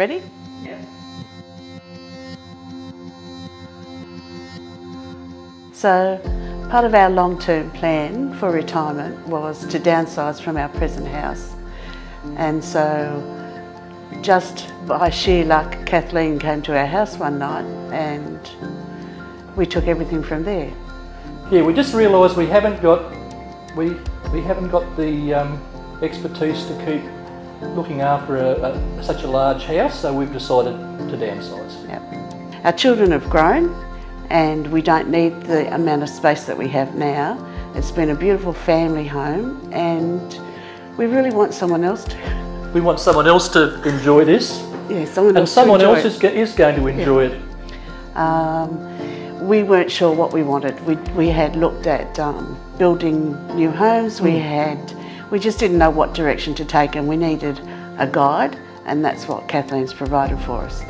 Ready? Yeah. So, part of our long term plan for retirement was to downsize from our present house. And so, just by sheer luck, Kathleen came to our house one night and we took everything from there. Yeah, we just realised we haven't got we we haven't got the um, expertise to keep looking after a, a, such a large house, so we've decided to downsize. Yep. Our children have grown and we don't need the amount of space that we have now. It's been a beautiful family home and we really want someone else to. We want someone else to enjoy this. Yeah, someone and else someone else is, is going to enjoy it. Um, we weren't sure what we wanted. We, we had looked at um, building new homes. We had, we just didn't know what direction to take, and we needed a guide, and that's what Kathleen's provided for us.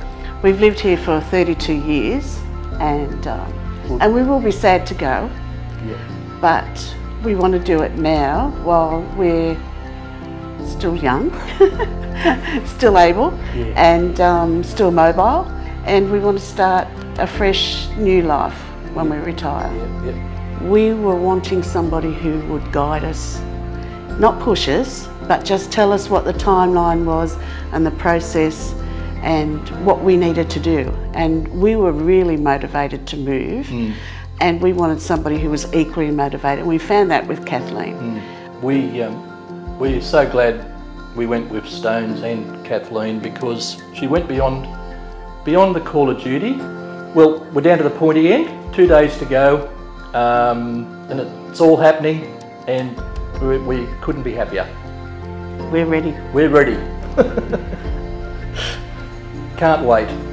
We've lived here for 32 years, and um, and we will be sad to go, Yeah. but we want to do it now while we're still young, still able, Yeah. and um, still mobile, and we want to start a fresh new life when we retire. Yeah, yeah. We were wanting somebody who would guide us, not push us, but just tell us what the timeline was and the process and what we needed to do. And we were really motivated to move, and we wanted somebody who was equally motivated. And we found that with Kathleen. We, um, we're so glad we went with Stones and Kathleen because she went beyond, beyond the call of duty. Well, we're down to the pointy end, two days to go, um, and it's all happening, and we, we couldn't be happier. We're ready. We're ready. Can't wait.